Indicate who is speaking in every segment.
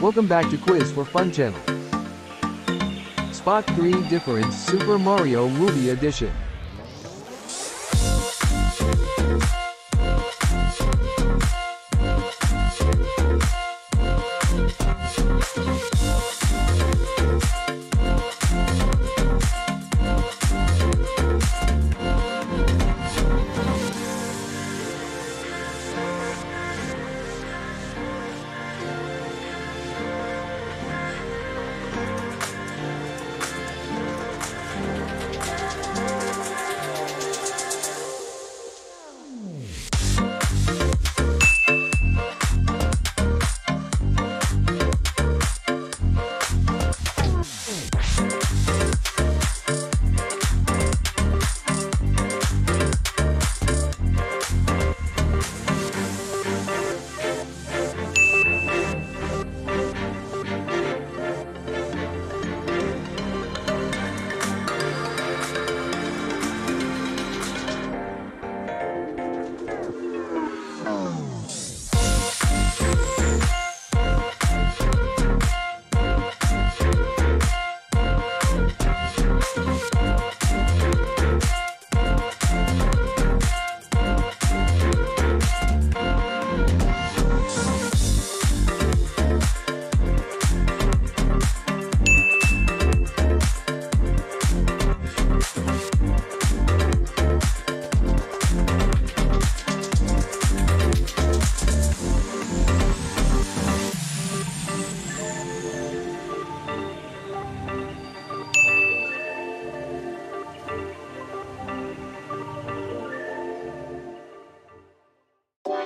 Speaker 1: Welcome back to Quiz for Fun channel. Spot 3 Difference Super Mario Movie Edition.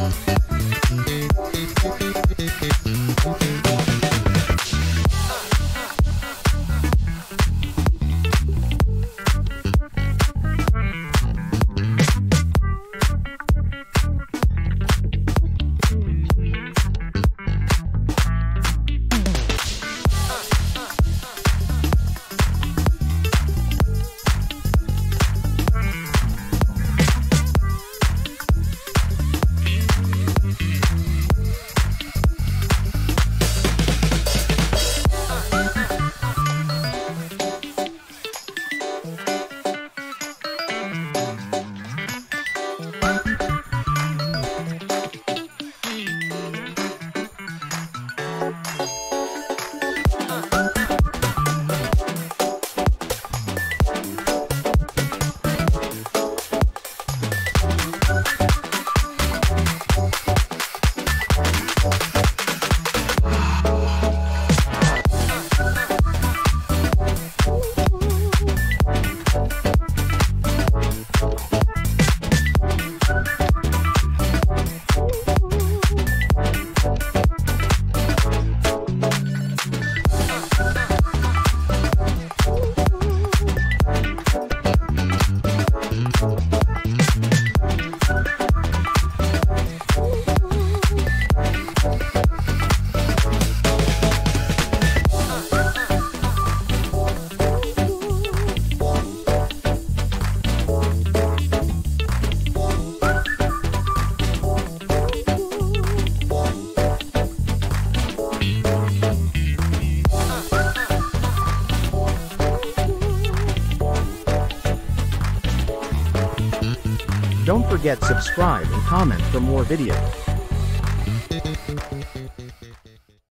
Speaker 2: Thank Don't forget subscribe and comment for more videos.